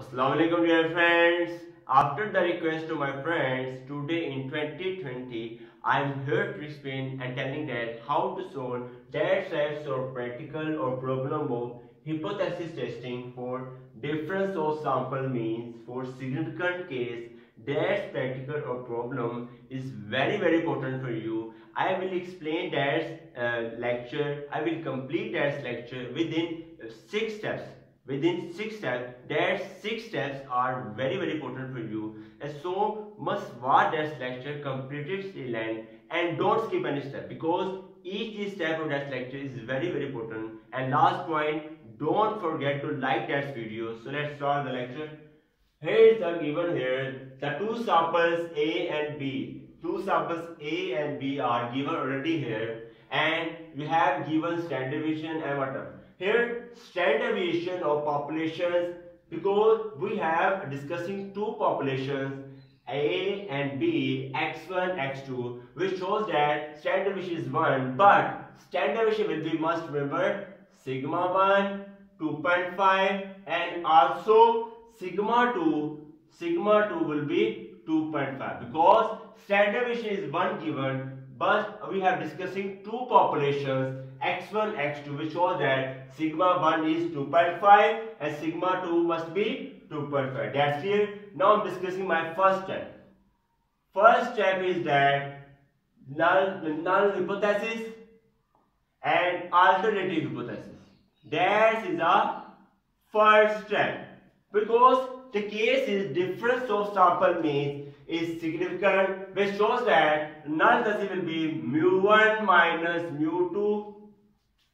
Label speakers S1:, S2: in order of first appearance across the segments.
S1: Assalamualaikum dear friends. After the request to my friends, today in 2020, I am here to explain and telling that how to solve that types or practical or problem of hypothesis testing for difference of sample means for significant case that practical or problem is very very important for you. I will explain that uh, lecture. I will complete that lecture within uh, six steps within six steps that six steps are very very important for you. And so must watch that lecture completed till end and don't skip any step because each step of that lecture is very very important. And last point don't forget to like that video. So let's start the lecture. Here is the given here. The two samples a and b. Two samples a and b are given already here. And we have given standard deviation and whatever here standard deviation of populations because we have discussing two populations A and B, x1, x2, which shows that standard deviation is 1, but standard deviation will be must remember sigma 1, 2.5 and also sigma 2, sigma 2 will be 2.5 because standard deviation is 1 given but we have discussing two populations x1, x2 which shows that sigma 1 is 2.5 and sigma 2 must be 2.5. That's clear. Now I'm discussing my first step. First step is that null, null hypothesis and alternative hypothesis. That is the first step because the case is difference of sample means is significant which shows that null hypothesis will be mu1 minus mu2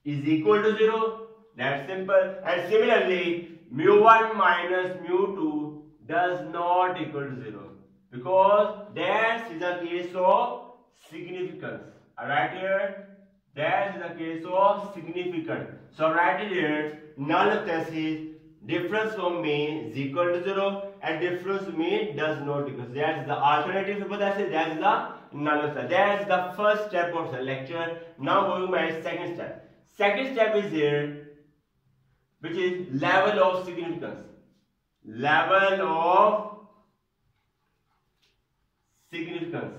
S1: is equal to 0. That's simple. And similarly, mu1 minus mu2 does not equal to 0. Because that is a case of significance. Alright here, that is a case of significance. So it here, null hypothesis difference from mean is equal to 0 and difference from mean does not equal. That is the alternative hypothesis, that is the null hypothesis. That is the first step of the lecture. Now moving to my second step. Second step is here, which is level of significance. Level of significance.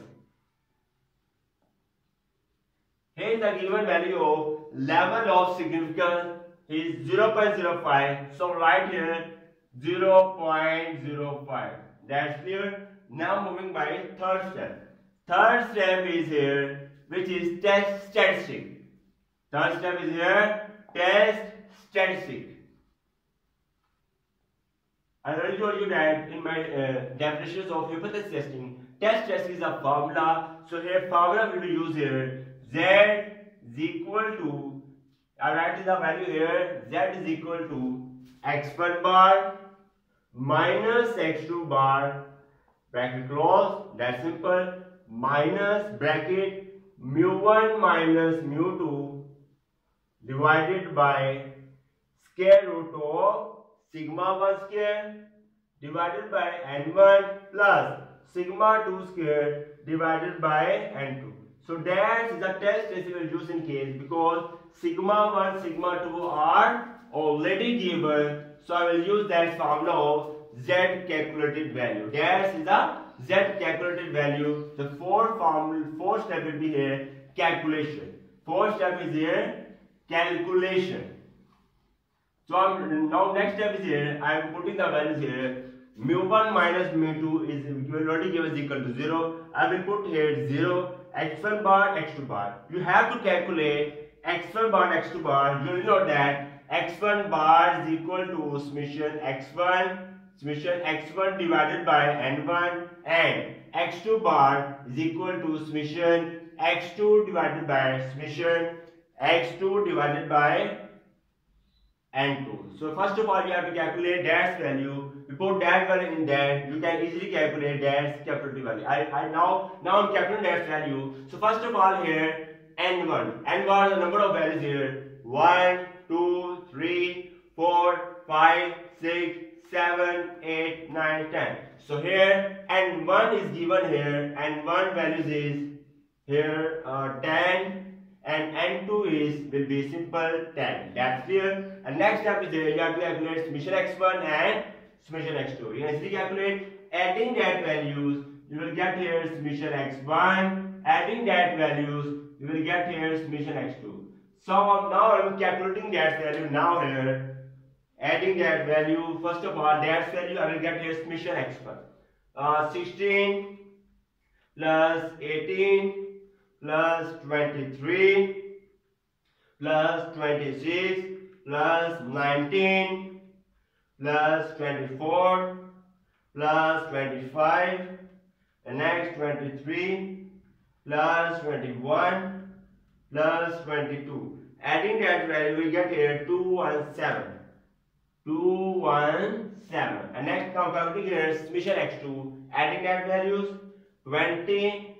S1: Here is the given value of level of significance is 0.05. So right here 0.05. That's clear. Now moving by third step. Third step is here, which is test statistic. Third step is here, test statistic. I already told you that in my uh, definitions of hypothesis testing, test test is a formula. So here formula we will use here. Z is equal to, I write the value here, Z is equal to x1 bar minus x2 bar, bracket close, that's simple, minus bracket mu1 minus mu2 divided by square root of sigma 1 square divided by n1 plus sigma 2 square divided by n2. So that is the test we will use in case because sigma 1, sigma 2 are already given. So I will use that formula of z calculated value. That is the z calculated value. The fourth formula, fourth step will be here calculation. Fourth step is here calculation. So I'm, now next step is here, I am putting the values here. Mu1 minus mu2 is already give us equal to 0. I will put here 0, x1 bar, x2 bar. You have to calculate x1 bar, x2 bar. You know that x1 bar is equal to summation x1, summation x1 divided by n1 and x2 bar is equal to summation x2 divided by summation x2 divided by n2. So first of all you have to calculate that value. We put that value in there. You can easily calculate that capital value. I, I now now I'm calculating that value. So first of all here n1. n1 is the number of values here. 1, 2, 3, 4, 5, 6, 7, 8, 9, 10. So here n1 is given here. n1 values is here uh, 10 and n2 is will be simple 10 that's clear and next step is to calculate summation x1 and summation x2. You can easily calculate adding that values, you will get here summation x1, adding that values, you will get here summation x2. So now I am calculating that value now here, adding that value, first of all that value I will get here summation x1. Uh, 16 plus 18 plus 23 plus 26 plus 19 plus 24 plus 25 and next 23 plus 21 plus 22 adding that value we get here 217 217 and next compounding here summation x2 adding that values 20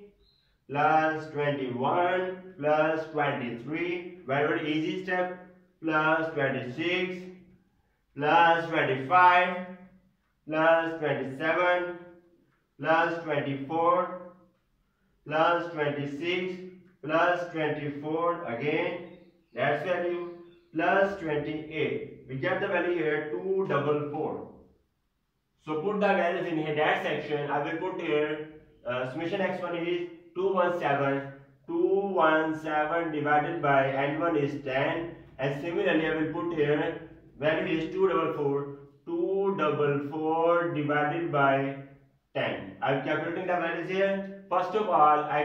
S1: plus 21 plus 23 very easy step? Plus 26 plus 25 plus 27 plus 24 plus 26 plus 24 again that's value. Plus 28 we get the value here 244 so put the values in here that section. I will put here uh, summation x1 is 217 217 divided by n1 is 10 and similarly I will put here value is 244 244 divided by 10 I am calculating the values here. First of all I,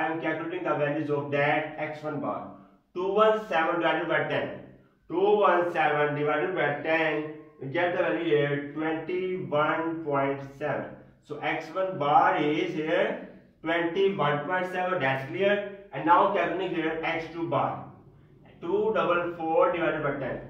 S1: I am calculating the values of that x1 bar. 217 divided by 10 217 divided by 10 we get the value here 21.7 so x1 bar is here 21.7 that's clear. And now calculating here x2 bar. 244 divided by 10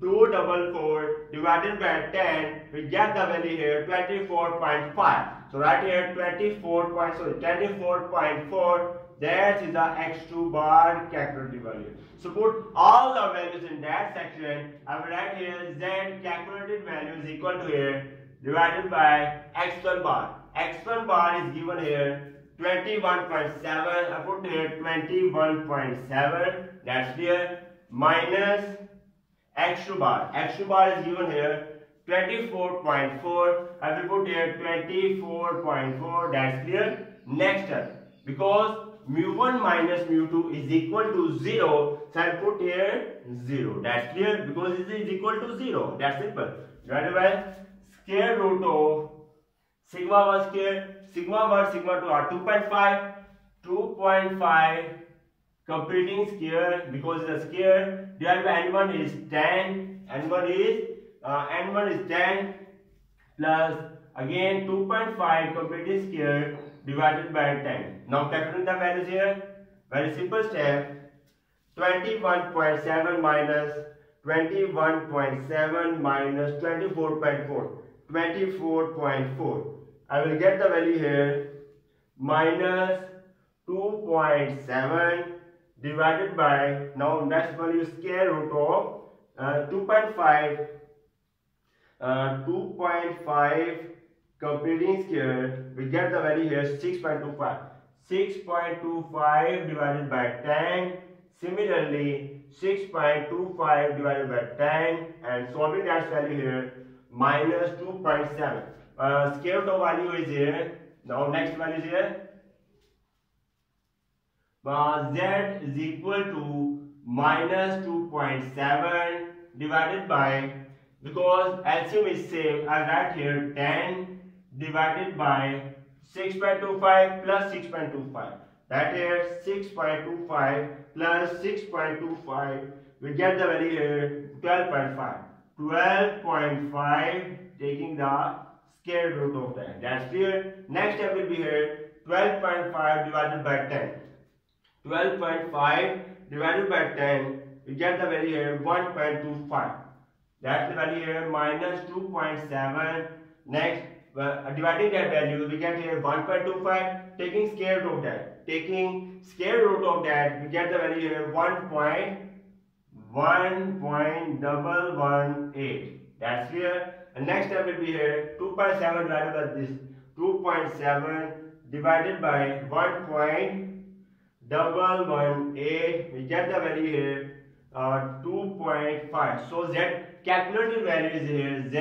S1: 244 divided by 10 we get the value here 24.5 so right here 24. sorry 24.4 that is the x2 bar calculated value. So put all the values in that section I will write here z calculated value is equal to here divided by x1 bar x1 bar is given here 21.7 I put here 21.7 that's here minus x2 bar. X2 bar is given here 24.4 I will put here 24.4 that's clear. Next step because mu1 minus mu2 is equal to 0 so I put here 0 that's clear because it is equal to 0 that's simple. Divided by square root of sigma 1 square sigma 1 sigma 2 are 2.5 2.5 completing square because the square divided by n1 is 10 n1 is uh, n1 is 10 plus again 2.5 completing square divided by 10 now calculating the values here very simple step 21.7 minus 21.7 minus 24.4 24.4 I will get the value here. Minus 2.7 divided by now next value square root of uh, 2.5 uh, 2.5 completing square we get the value here 6.25 6.25 divided by 10 similarly 6.25 divided by 10 and solving that value here minus 2.7 uh, square root of value is here. Now next value is here. Uh, z is equal to minus 2.7 divided by because LCM is same I write here 10 divided by 6.25 plus 6.25 that is 6.25 plus 6.25 we get the value here 12.5 12.5 taking the square root of that. That's clear. Next step will be here 12.5 divided by 10. 12.5 divided by 10, we get the value here 1.25. That's the value here minus 2.7. Next, uh, dividing that value, we get here 1.25. Taking square root of that. Taking square root of that, we get the value here 1.1.118. That's clear. And next step will be here 2.7 divided by this 2.7 divided by 1.118 we get the value here uh, 2.5 so z calculated value is here z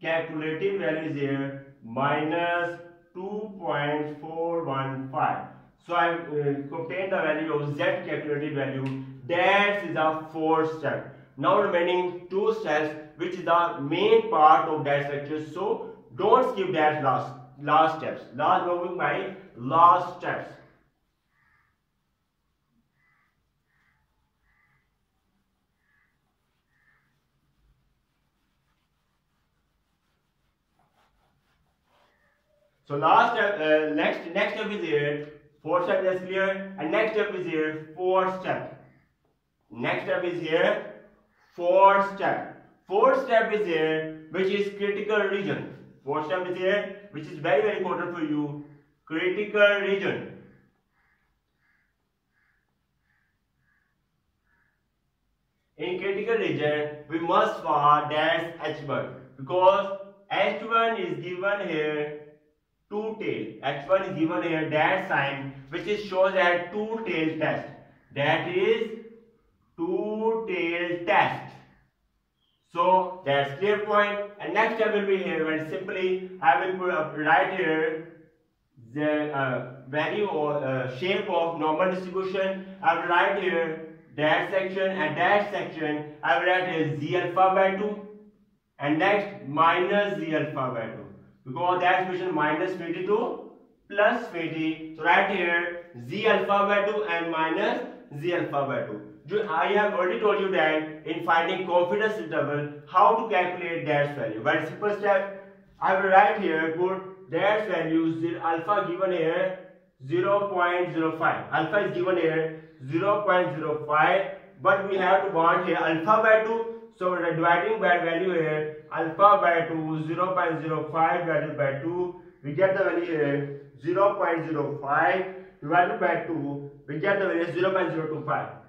S1: calculated value is here minus 2.415. So I uh, obtained the value of z calculated value. That is a fourth step. Now remaining two steps which is the main part of that structure. So don't skip that last last steps. Last moving by last steps. So last step, uh, next next step is here. Fourth step is clear, and next step is here. Fourth step. Next step is here. Fourth step. Fourth step is here, which is critical region. Fourth step is here, which is very very important for you. Critical region. In critical region, we must find dash H1 because H1 is given here two tail. H1 is given here that sign which is shows that two tail test. That is two tail test. So that's clear point. And next step will be here when simply I will put up right here the uh, value or uh, shape of normal distribution. I will write here that section and that section. I will write here z alpha by 2 and next minus z alpha by 2 because that equation minus 22 plus 20 so right here z alpha by 2 and minus z alpha by 2 I have already told you that in finding confidence interval how to calculate that value. Very simple step. I will write here put that value alpha given here 0.05 alpha is given here 0.05 but we have to want here alpha by 2 so we are dividing by value here alpha by 2 0 0.05 value by 2 we get the value here 0 0.05 divided by 2 we get the value 0 0.025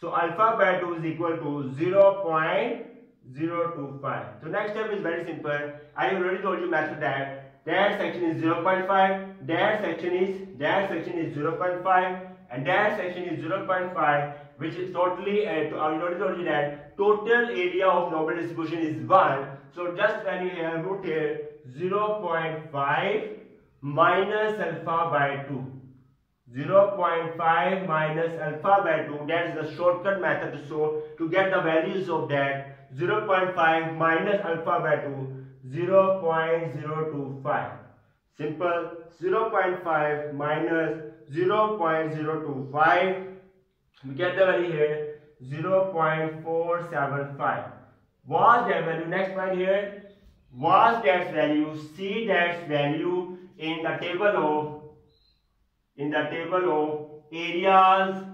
S1: so alpha by 2 is equal to 0 0.025 so next step is very simple. I have already told you method that that section is 0.5 that section is that section is 0.5 and that section is 0.5 which is totally uh, I already told you that total area of normal distribution is 1 so just when you have root here 0.5 minus alpha by 2 0.5 minus alpha by 2 that is the shortcut method to show to get the values of that 0.5 minus alpha by 2 0.025 simple 0.5 minus 0.025 we get the value here 0.475 was that value next point here. Was that value see that value in the table of in the table of areas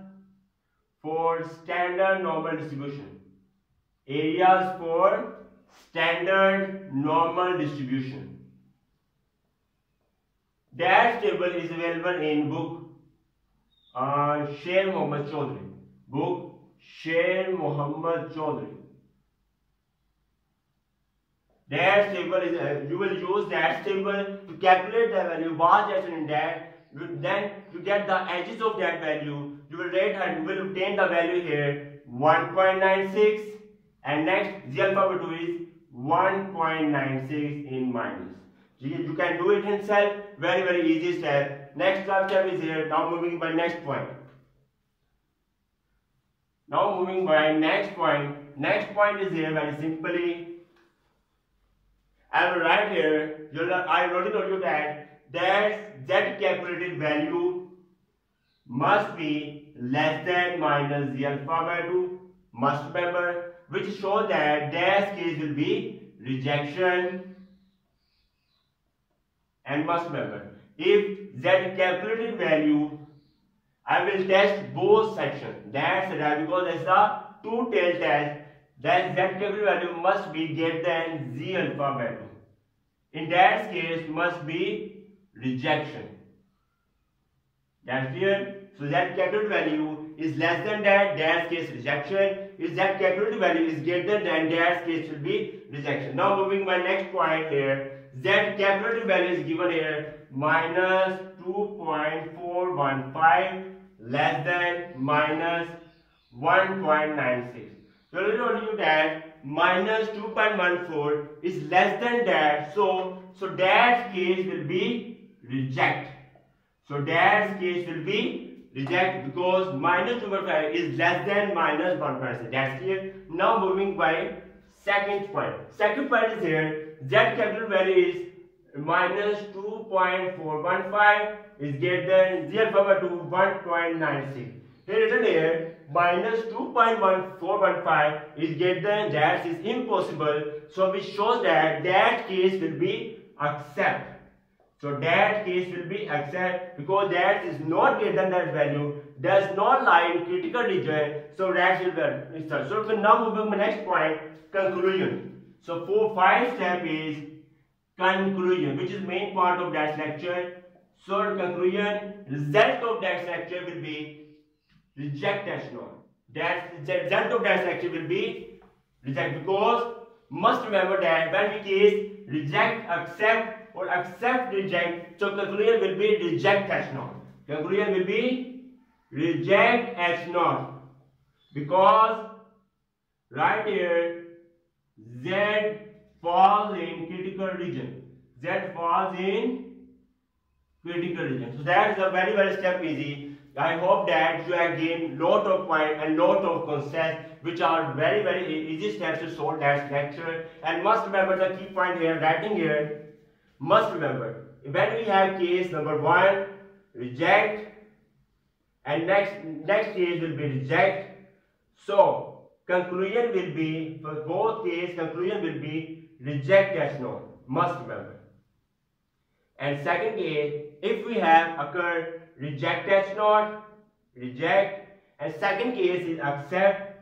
S1: for standard normal distribution areas for standard normal distribution that table is available in book uh, Sher Muhammad Chaudhary. Book Sher Muhammad Chaudhary. That table is uh, you will use that table to calculate the value was that in that. Then you get the edges of that value, you will rate and you will obtain the value here 1.96 and next z alpha by 2 is 1.96 in minus. You can do it himself. Very, very easy step. Next step is here. Now moving by next point. Now moving by next point. Next point is here very simply. I will write here. I already told you that that z calculated value must be less than minus z alpha by 2. Must remember which shows that dash case will be rejection. And must remember if z calculated value I will test both sections. That's right because it's a two tail test. That z calculated value must be greater than z alpha 2 in that case must be rejection that's clear so that calculated value is less than that that case rejection if that calculated value is greater than that case will be rejection now moving my next point here Z calculated value is given here minus 2.415 less than minus 1.96. So I told you that minus 2.14 is less than that. So, so that case will be reject. So that case will be reject because minus 2.5 is less than minus 1.6. That's clear. Now moving by second point. Second point is here. Z capital value is minus 2.415 is greater than 0 power to 1.96. Here written here minus 2.1415 is greater than that is impossible. So we shows that that case will be accept. So that case will be accept because that is not greater than that value, does not lie in critical region. So that will be insert. So now moving to next point, conclusion. So for five step is conclusion, which is main part of that lecture. So conclusion, result of that lecture will be reject not. That result of that lecture will be reject because must remember that when we case reject, accept or accept, reject, so conclusion will be reject dash not. Conclusion will be reject as not because right here Z falls in critical region. Z falls in critical region. So that is a very very step easy. I hope that you have gained lot of point and lot of concepts which are very very easy steps to solve that lecture. And must remember the key point here, writing here. Must remember when we have case number one, reject, and next next case will be reject. So conclusion will be for both case conclusion will be reject as known. Must remember. And second case, if we have occurred reject as not, reject, and second case is accept,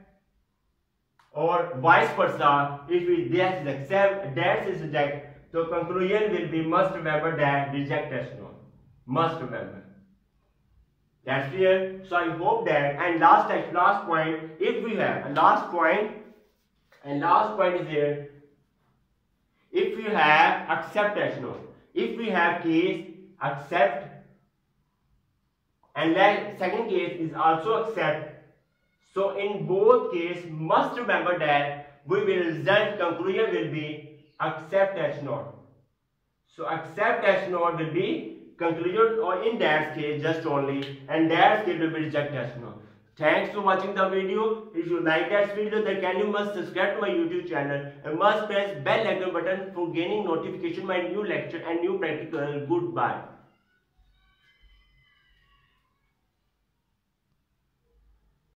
S1: or vice versa, if we this is accept, that is reject, so conclusion will be must remember that reject as not. Must remember. That's clear. So I hope that and last last point, if we have a last point, and last point is here. If we have accept as not, if we have case accept and then second case is also accept. So in both case must remember that we will result conclusion will be accept as not. So accept as not will be conclusion or in that case just only and that case will be reject as not. Thanks for watching the video. If you like that video then can you must subscribe to my YouTube channel and must press bell icon button for gaining notification my new lecture and new practical. Goodbye.